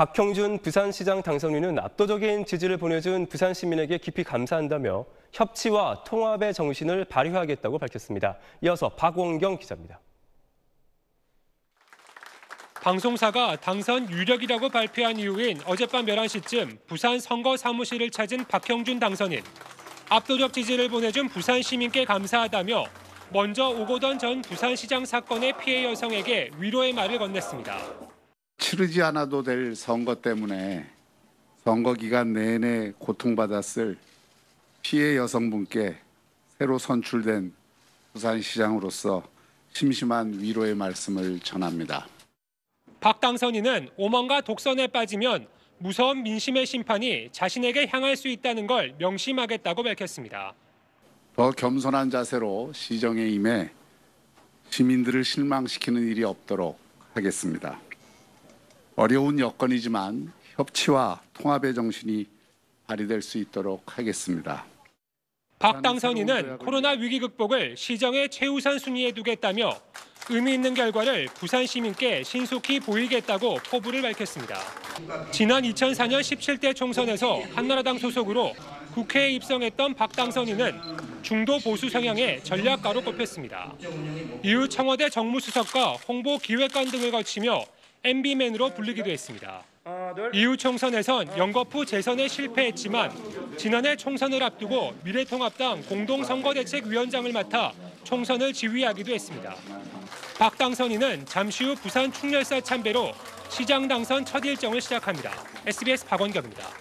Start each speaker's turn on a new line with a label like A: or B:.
A: 박형준 부산시장 당선인은 압도적인 지지를 보내준 부산 시민에게 깊이 감사한다며 협치와 통합의 정신을 발휘하겠다고 밝혔습니다. 이어서 박원경 기자입니다.
B: 방송사가 당선 유력이라고 발표한 이후인 어젯밤 11시쯤 부산 선거 사무실을 찾은 박형준 당선인. 압도적 지지를 보내준 부산 시민께 감사하다며 먼저 오고던 전 부산시장 사건의 피해 여성에게 위로의 말을 건넸습니다.
C: 치르지 않아도 될 선거 때문에 선거 기간 내내 고통받았을 피해 여성분께 새로 선출된 부산시장으로서 심심한 위로의 말씀을 전합니다.
B: 박 당선인은 오만과 독선에 빠지면 무서운 민심의 심판이 자신에게 향할 수 있다는 걸 명심하겠다고 밝혔습니다.
C: 더 겸손한 자세로 시정에 임해 시민들을 실망시키는 일이 없도록 하겠습니다. 어려운 여건이지만 협치와 통합의 정신이 발휘될 수 있도록 하겠습니다.
B: 박 당선인은 코로나 위기 극복을 시정의 최우선 순위에 두겠다며 의미 있는 결과를 부산 시민께 신속히 보이겠다고 포부를 밝혔습니다. 지난 2004년 17대 총선에서 한나라당 소속으로 국회에 입성했던 박 당선인은 중도 보수 성향의 전략가로 꼽혔습니다. 이후 청와대 정무수석과 홍보기획관 등을 거치며 MB맨으로 불리기도 했습니다. 이후 총선에선 연거푸 재선에 실패했지만 지난해 총선을 앞두고 미래통합당 공동선거대책위원장을 맡아 총선을 지휘하기도 했습니다. 박 당선인은 잠시 후 부산 충렬사 참배로 시장 당선 첫 일정을 시작합니다. SBS 박원경입니다.